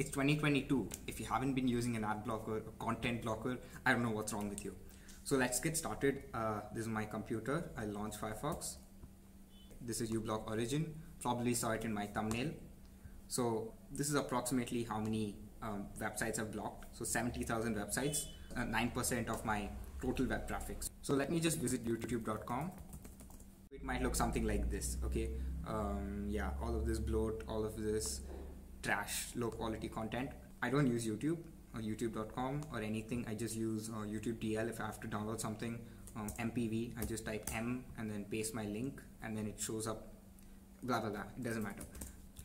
It's 2022. If you haven't been using an ad blocker, a content blocker, I don't know what's wrong with you. So let's get started. Uh, this is my computer. I'll launch Firefox. This is uBlock Origin. Probably saw it in my thumbnail. So this is approximately how many um, websites I've blocked. So 70,000 websites, 9% uh, of my total web traffic. So let me just visit youtube.com. It might look something like this, okay? Um, yeah, all of this bloat, all of this trash, low quality content. I don't use YouTube or youtube.com or anything. I just use uh, YouTube DL if I have to download something. Um, MPV, I just type M and then paste my link and then it shows up blah blah blah. It doesn't matter.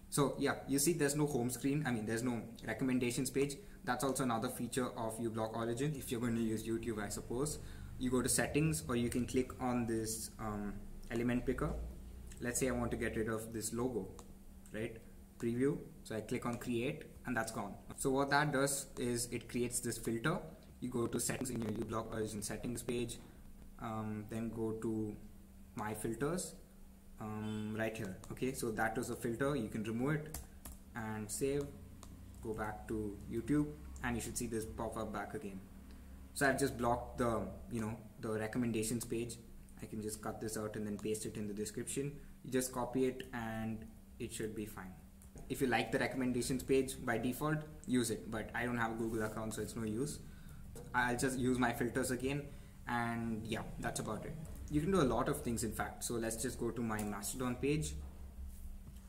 So yeah, you see there's no home screen. I mean, there's no recommendations page. That's also another feature of uBlock Origin. If you're going to use YouTube, I suppose, you go to settings or you can click on this um, element picker. Let's say I want to get rid of this logo, right? Preview. So I click on create and that's gone. So what that does is it creates this filter. You go to settings in your uBlock Origin settings page, um, then go to my filters um, right here. Okay so that was a filter. You can remove it and save. Go back to YouTube and you should see this pop up back again. So I've just blocked the you know the recommendations page. I can just cut this out and then paste it in the description. You just copy it and it should be fine if you like the recommendations page by default use it. But I don't have a Google account so it's no use. I'll just use my filters again and yeah that's about it. You can do a lot of things in fact. So let's just go to my mastodon page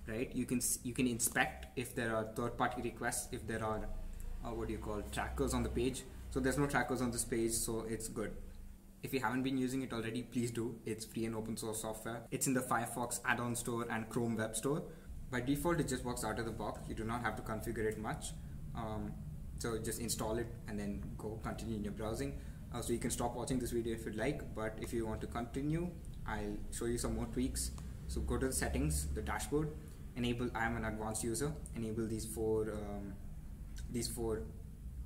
right? You can you can inspect if there are third-party requests if there are uh, what do you call trackers on the page. So there's no trackers on this page so it's good. If you haven't been using it already please do. It's free and open source software. It's in the firefox add-on store and chrome web store by default it just works out of the box. You do not have to configure it much. Um, so just install it and then go continue in your browsing. Uh, so you can stop watching this video if you'd like but if you want to continue I'll show you some more tweaks. So go to the settings the dashboard enable I'm an advanced user enable these four um, these four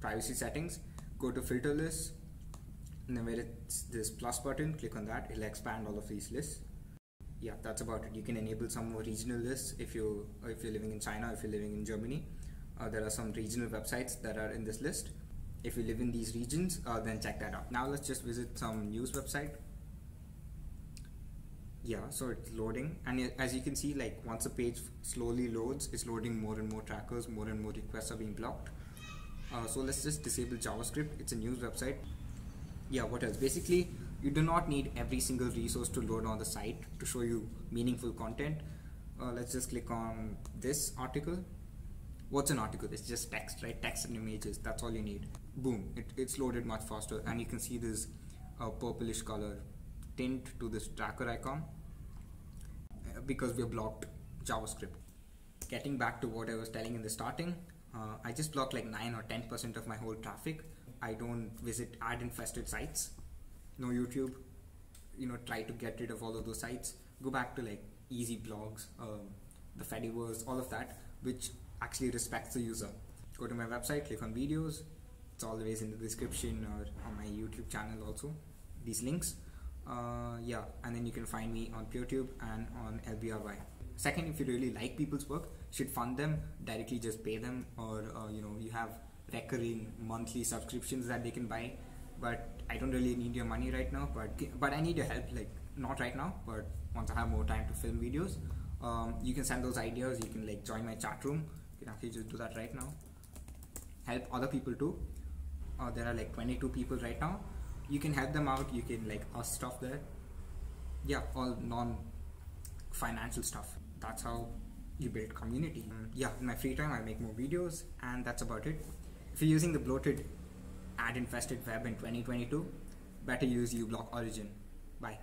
privacy settings. Go to filter list and then where it's this plus button click on that. It'll expand all of these lists yeah that's about it. You can enable some more regional lists if you if you're living in China if you're living in Germany. Uh, there are some regional websites that are in this list. If you live in these regions uh, then check that out. Now let's just visit some news website. Yeah so it's loading. And as you can see like once a page slowly loads it's loading more and more trackers more and more requests are being blocked. Uh, so let's just disable javascript. It's a news website. Yeah what else? Basically you do not need every single resource to load on the site to show you meaningful content. Uh, let's just click on this article. What's an article? It's just text right? Text and images. That's all you need. Boom. It, it's loaded much faster. And you can see this uh, purplish color tint to this tracker icon uh, because we have blocked javascript. Getting back to what i was telling in the starting uh, i just block like 9 or 10 percent of my whole traffic. I don't visit ad infested sites no youtube you know try to get rid of all of those sites go back to like easy blogs um, the fediverse all of that which actually respects the user. Go to my website, click on videos. It's always in the description or on my YouTube channel also. These links. Uh, yeah, and then you can find me on PeerTube and on LBRY. Second, if you really like people's work, should fund them directly, just pay them, or uh, you know you have recurring monthly subscriptions that they can buy. But I don't really need your money right now. But but I need your help. Like not right now, but once I have more time to film videos, um, you can send those ideas. You can like join my chat room. You can actually just do that right now. Help other people too. Uh, there are like 22 people right now. You can help them out you can like ask stuff there. Yeah all non financial stuff. That's how you build community. Mm, yeah in my free time i make more videos and that's about it. If you're using the bloated ad infested web in 2022 better use ublock origin. Bye